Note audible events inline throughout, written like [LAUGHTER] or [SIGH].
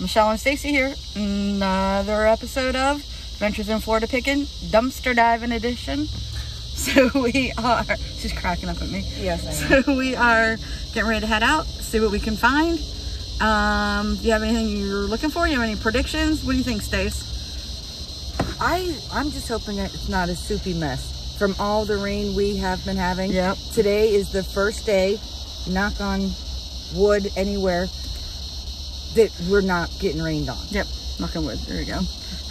Michelle and Stacy here. Another episode of Adventures in Florida Picking, Dumpster Diving Edition. [LAUGHS] So we are, she's cracking up at me. Yes, So we are getting ready to head out, see what we can find. Um, do you have anything you're looking for? You have any predictions? What do you think, Stace? I I'm just hoping that it's not a soupy mess from all the rain we have been having. Yep. Today is the first day, knock on wood anywhere, that we're not getting rained on. Yep, knock on wood. There we go.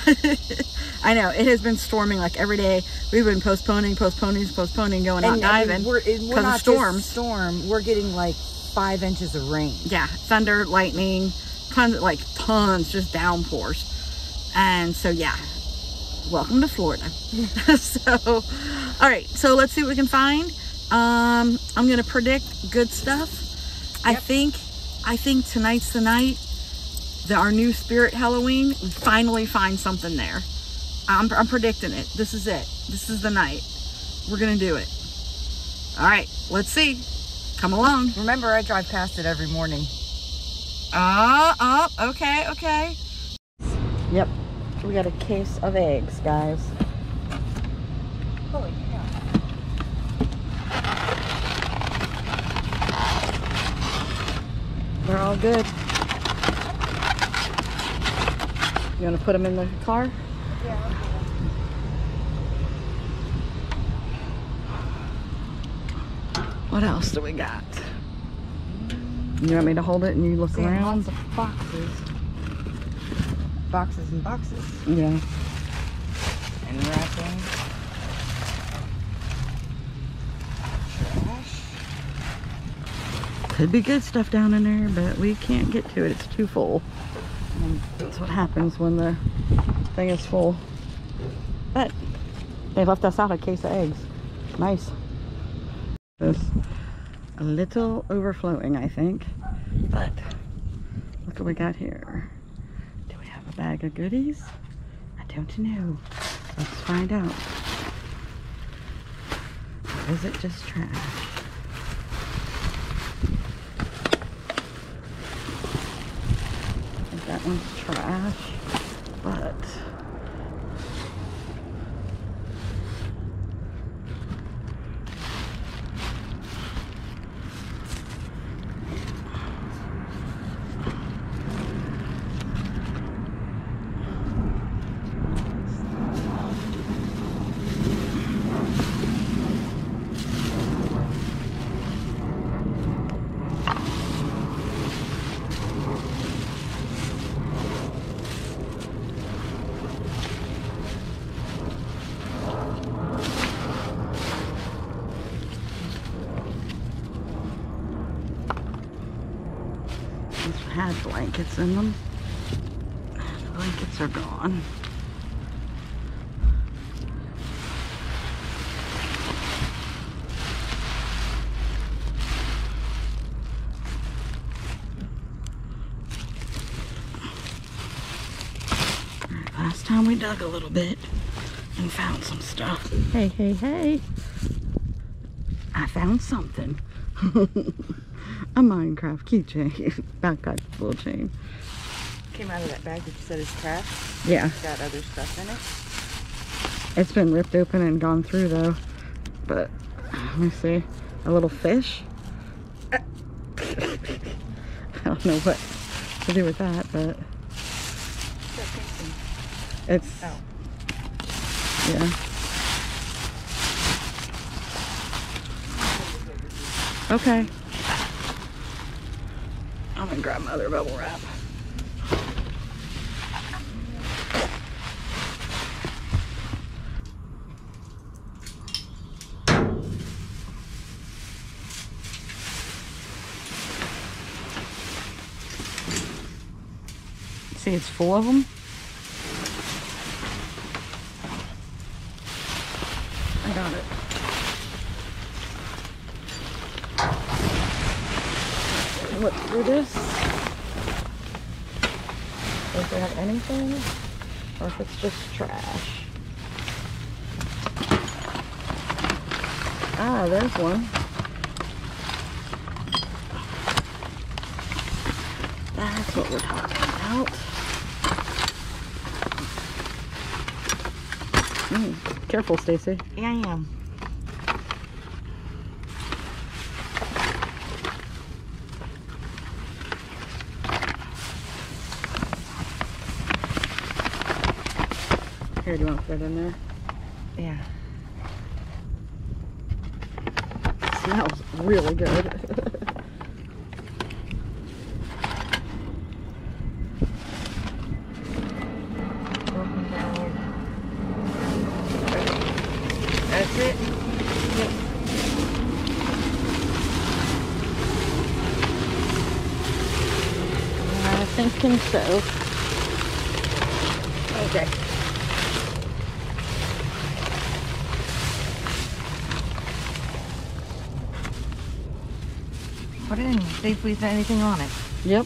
[LAUGHS] I know it has been storming like every day. We've been postponing, postponing, postponing, going out And I diving we're, and we're because not of storms. just storm. We're getting like five inches of rain. yeah, thunder, lightning, tons, like tons, just downpours. And so, yeah, welcome to Florida. [LAUGHS] so, all right, so let's see what we can find. Um, I'm gonna predict good stuff. I think, I think tonight's the night that our new Spirit Halloween we finally find something there. I'm, I'm predicting it. This is it. This is the night. We're gonna do it. All right, let's see. Come along. Remember, I drive past it every morning. Ah, oh, okay, okay. Yep, we got a case of eggs, guys. Holy cow. They're all good. You want to put them in the car? Yeah. What else do we got? You want me to hold it and you look Seeing around? lots of boxes. Boxes and boxes. Yeah. And wrapping. Trash. Could be good stuff down in there, but we can't get to it. It's too full. That's what happens when the thing is full. But they left us out a case of eggs. Nice. This a little overflowing, I think. But look what we got here. Do we have a bag of goodies? I don't know. Let's find out. Or is it just trash? I think one's trash, but these had blankets in them. The blankets are gone. Last time we dug a little bit and found some stuff. Hey, hey, hey. I found something. [LAUGHS] a Minecraft keychain. [LAUGHS] Backpack full chain. Came out of that bag that you said is trash. Yeah. Got other stuff in it. It's been ripped open and gone through though. But let me see. A little fish. [LAUGHS] I don't know what to do with that, but That it's Oh. yeah. Okay. I'm gonna grab my other bubble wrap. See, it's full of them. I got it. Look through this. If they have anything, or if it's just trash. Ah, there's one. That's what we're talking about. Mm, careful, Stacy. Yeah, I am. Here, do you want to put it in there? Yeah. smells really good. [LAUGHS] That's it? I was thinking so. Okay. Put it in, see if there's anything on it. Yep.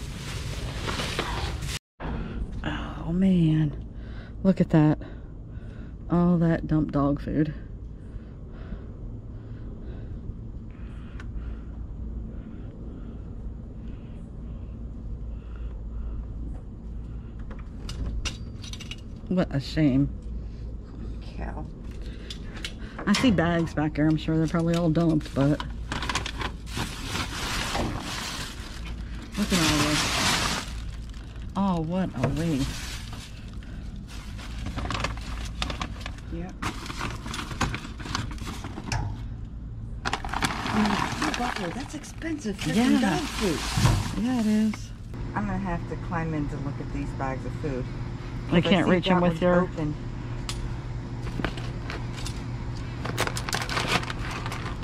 Oh man. Look at that. All that dump dog food. What a shame. Cow. I see bags back there. I'm sure they're probably all dumped, but look at all this. Oh, what a waste. Yep. Butler, that's expensive freaking Yeah. dog food. Yeah, it is. I'm gonna have to climb in to look at these bags of food. I can't see reach them with your. Open.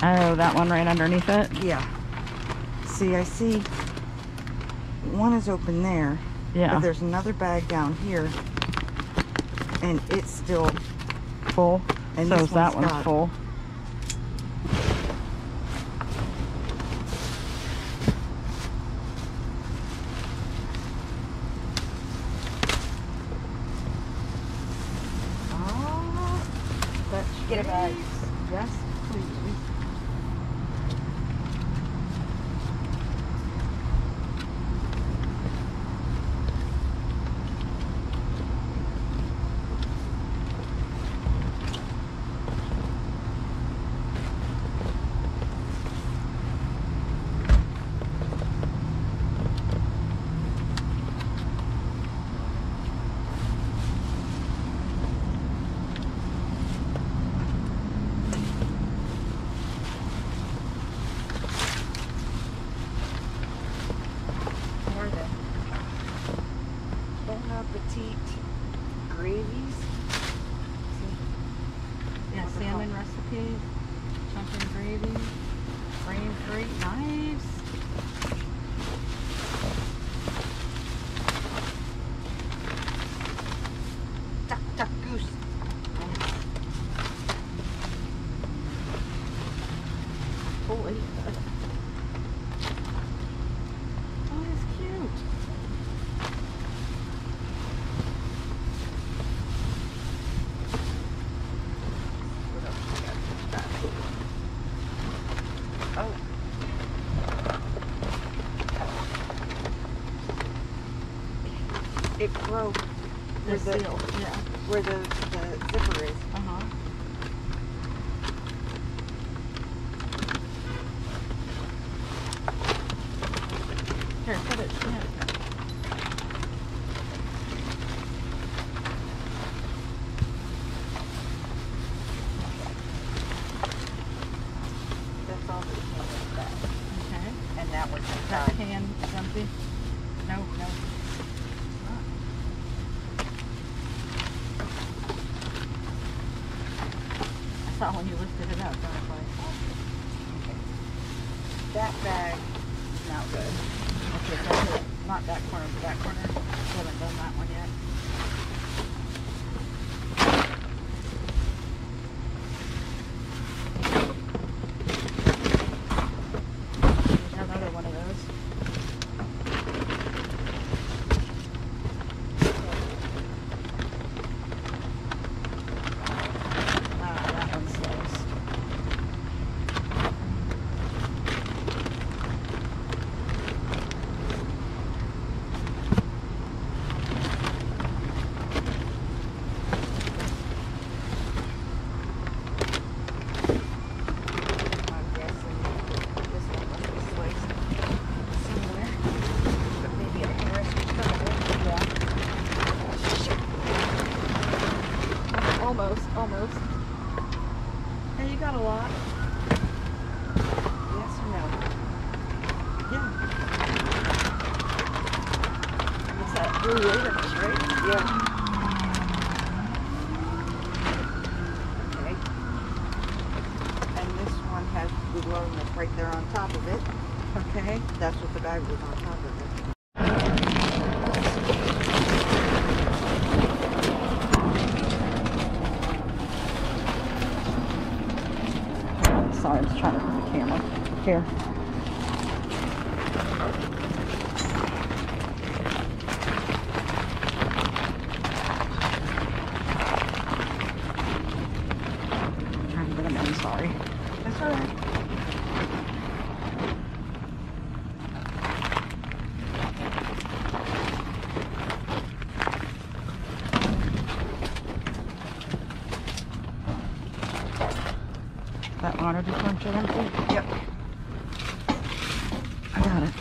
Oh, that one right underneath it. Yeah. See, I see one is open there, Yeah, but there's another bag down here, and it's still. full. And so is that one's one's full. Oh, get a bag. Yes, please. What are they? Bon appetit gravies. Yeah, What's it salmon recipe, chunkin gravy, grain free knives. Duck, duck, goose. Holy. Oh, it's cute. What else we got? Oh. It broke The the, seal. Yeah. where the, the zipper is. Uh huh. Here, put it. Yeah. That's all that came in the bag. Okay. And that was Is that inside. can empty? No, no. I you lifted it up, Okay. That bag is now good. okay, that's it. Not that corner, but that corner. We haven't done that one yet. There's another one of those. Ah, that one's closed. Blue Wilderness, right? Yeah. Okay. And this one has Blue Wilderness right there on top of it. Okay. That's what the bag was on top of it. Sorry, I was trying to put the camera. Here. Trying to get them in, sorry. That's all right. That water to empty? Yep. I got it.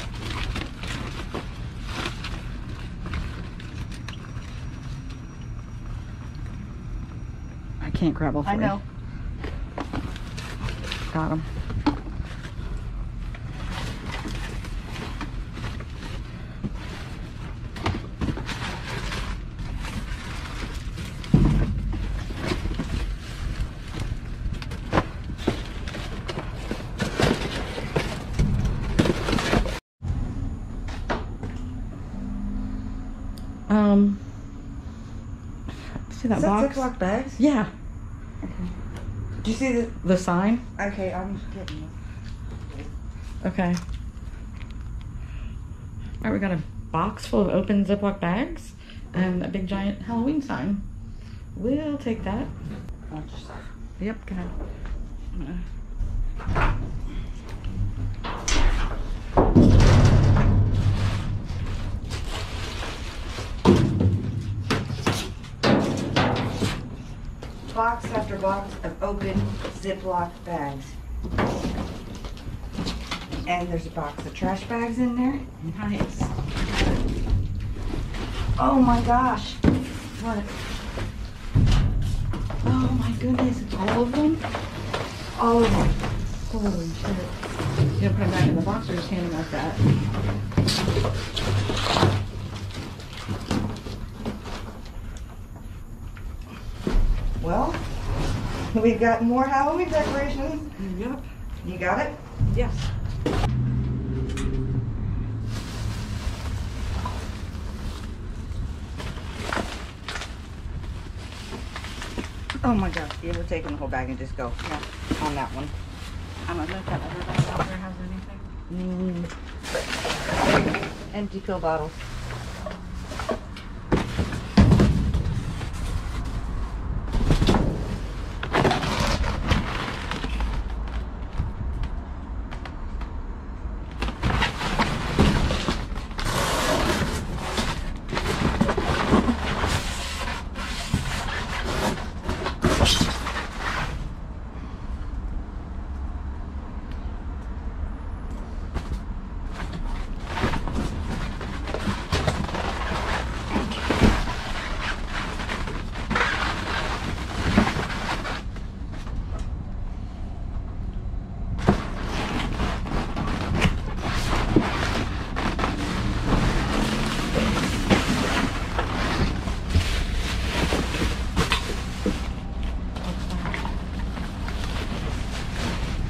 I can't grab all three. I know. Got them. Um, see that Is that box? Ziploc bags? Yeah, Do you see the? the sign. Okay, I'm getting it. Okay. All right, we got a box full of open Ziploc bags and a big giant Halloween sign. We'll take that. Yep, go ahead. Box after box of open Ziploc bags. And there's a box of trash bags in there. Nice. Oh my gosh. What? Oh my goodness, all of them? All of them. Holy shit. You gonna put them back in the box or just hand them like that? Well, we've got more Halloween decorations. Yep. You got it? Yes. Oh my gosh. Yeah, we're taking the whole bag and just go. Yeah, on that one. I don't know if that other bag out there has anything. Mm. Empty pill bottles.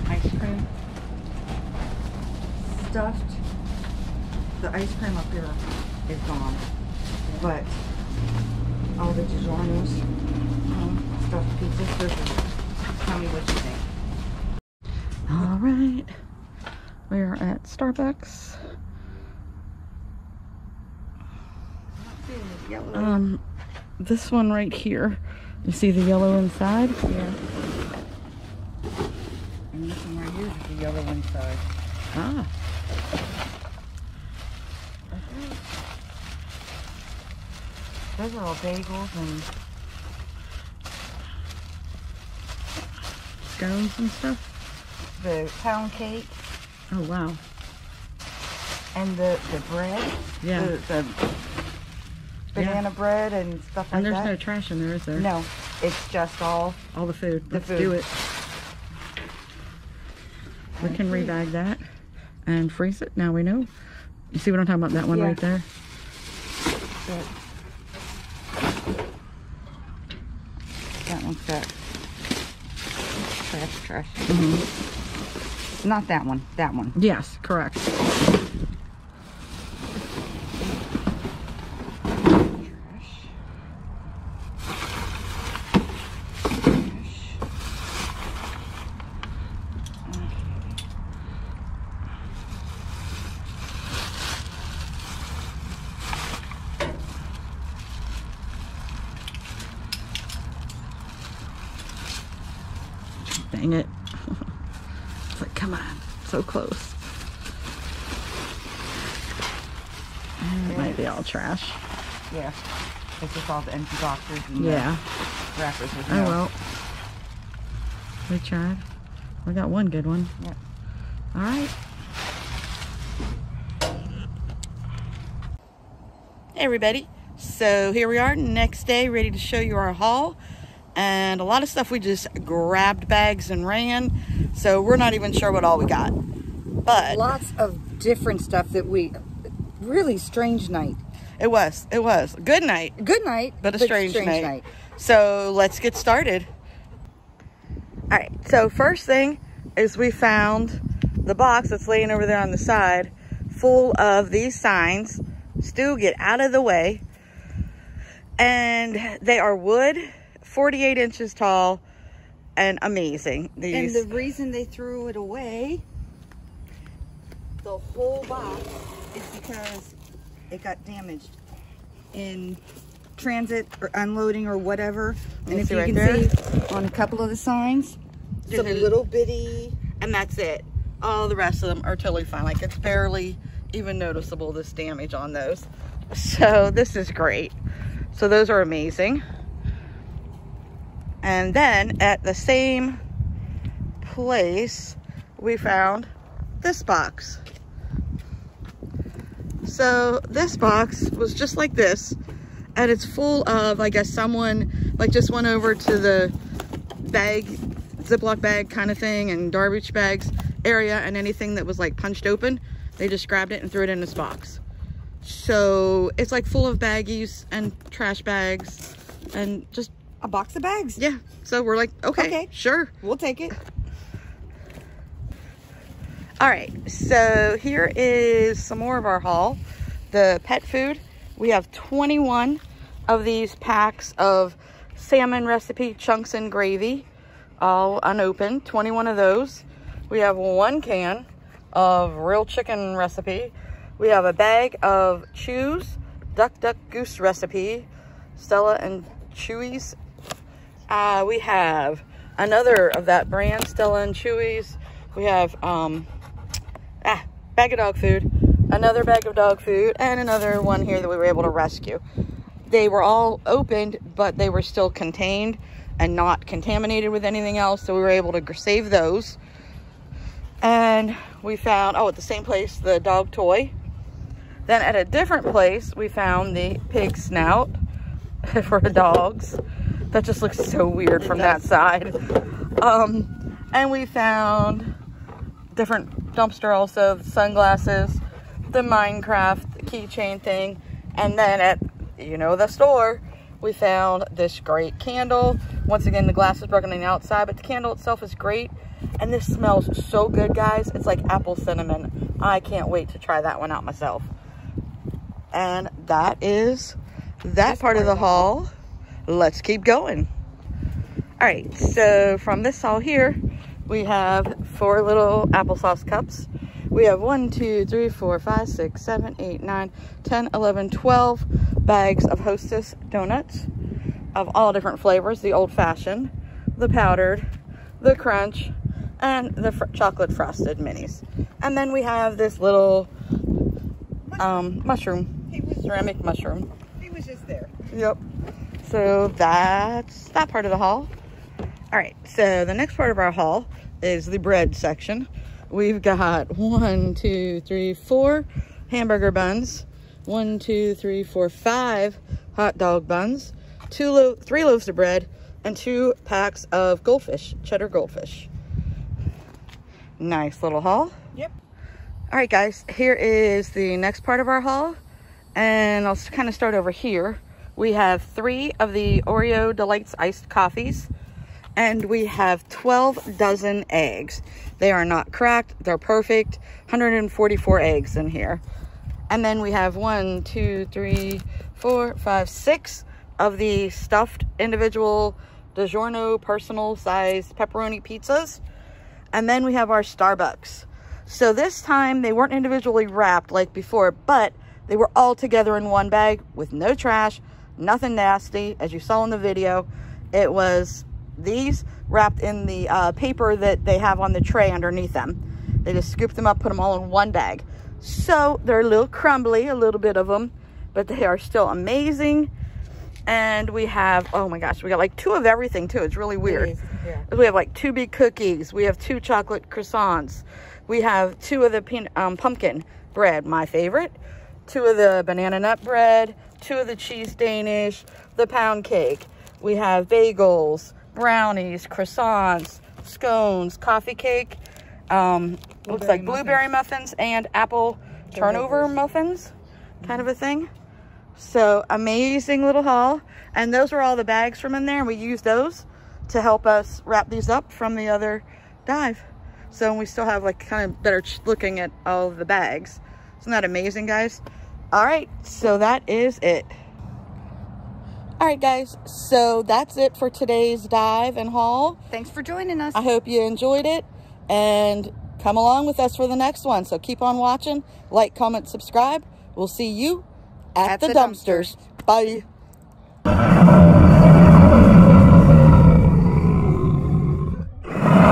Ice cream. Stuffed. The ice cream up here is gone. But all the DiGiorno's um, stuffed pizzas, those are- tell me what you think. All right. We are at Starbucks. Um, this one right here. You see the yellow inside? yeah. And this one right here is the yellow inside. Ah. Those are all bagels and Scones and stuff. The pound cake Oh, wow. and the, the bread. Yeah. The, the banana bread and stuff like that. And there's no trash in there, is there? No, it's just all. All the food. The Let's food. do it. We can rebag that and freeze it. Now we know. You see what I'm talking about? That one Yeah. right there? But that one's got trash, trash. Mm-hmm. Not that one. That one. Yes, correct. Dang it. [LAUGHS] it's like, come on. So close. And It might be all trash. Yeah. It's just all the empty boxes and Yeah. the wrappers. There's Oh no- well. We tried. We got one good one. Yep. All right. Hey everybody. So here we are, next day, ready to show you our haul. And a lot of stuff we just grabbed bags and ran. So we're not even sure what all we got. But Lots of different stuff that we. Really strange night. it was, it was. Good night. Good night, but a strange, night. So let's get started. All right. So first thing is we found the box that's laying over there on the side, full of these signs. Stu, get out of the way. And they are wood, 48 inches tall, and amazing. And the reason they threw it away, the whole box, is because it got damaged in transit or unloading or whatever. And if you right can there? see on a couple of the signs, There's a- little bitty. and that's it. All the rest of them are totally fine. Like it's barely even noticeable this damage on those. So this is great. So those are amazing. And then at the same place, we found this box. So this box was just like this, and it's full of, I guess someone like just went over to the bag, Ziploc bag kind of thing and garbage bags area and anything that was like punched open, they just grabbed it and threw it in this box. So it's like full of baggies and trash bags and just, A box of bags. yeah. So we're like, okay, Okay. sure. We'll take it. All right, so here is some more of our haul. The pet food. We have 21 of these packs of salmon recipe chunks and gravy, all unopened. 21 of those. We have one can of real chicken recipe. We have a bag of Chews Duck Duck Goose recipe, Stella and Chewy's. Uh, we have another of that brand, Stella and Chewy's. We have um, ah, bag of dog food, another bag of dog food, and another one here that we were able to rescue. They were all opened, but they were still contained and not contaminated with anything else, so we were able to save those. And we found, oh, at the same place, the dog toy. Then at a different place, we found the pig snout [LAUGHS] for dogs. That just looks so weird from that side. Um, and we found different dumpster also, sunglasses, the Minecraft keychain thing. And then at, you know, the store, we found this great candle. Once again, the glass is broken on the outside, but the candle itself is great. And this smells so good, guys. It's like apple cinnamon. I can't wait to try that one out myself. And that is that part of the haul. Let's keep going. All right, so from this all here, we have four little applesauce cups. We have one, two, three, four, five, six, seven, eight, nine, 10, 11, 12 bags of Hostess donuts of all different flavors. The old fashioned, the powdered, the crunch, and the fr chocolate frosted minis. And then we have this little um, mushroom, ceramic mushroom. he was just there. Yep. So that's that part of the haul. All right, so the next part of our haul is the bread section. We've got one, two, three, four hamburger buns, one, two, three, four, five hot dog buns, two, lo three loaves of bread, and two packs of goldfish, cheddar goldfish. Nice little haul. Yep. All right, guys, here is the next part of our haul. And I'll kind of start over here. We have three of the Oreo Delights iced coffees. And we have 12 dozen eggs. They are not cracked. They're perfect. 144 eggs in here. And then we have one, two, three, four, five, six of the stuffed individual DiGiorno personal size pepperoni pizzas. And then we have our Starbucks. So this time they weren't individually wrapped like before, but they were all together in one bag with no trash, nothing nasty. As you saw in the video, it was these wrapped in the uh, paper that they have on the tray underneath them. They just scooped them up, put them all in one bag. So they're a little crumbly, a little bit of them, but they are still amazing. And we have, oh my gosh, we got like two of everything too. It's really weird. Yeah. We have like two big cookies. We have two chocolate croissants. We have two of the peanut, um, pumpkin bread, my favorite. Two of the banana nut bread. Two of the cheese Danish. The pound cake. We have bagels, brownies, croissants, scones, coffee cake. Um, looks like blueberry muffins and apple turnover muffins, kind of a thing. So amazing little haul. And those were all the bags from in there. And we used those to help us wrap these up from the other dive. So we still have like kind of better looking at all of the bags. Isn't that amazing, guys? All right, so that is it. All right, guys, so that's it for today's dive and haul. Thanks for joining us. I hope you enjoyed it and come along with us for the next one. So keep on watching, like, comment, subscribe. We'll see you at, At the, the dumpsters. Bye.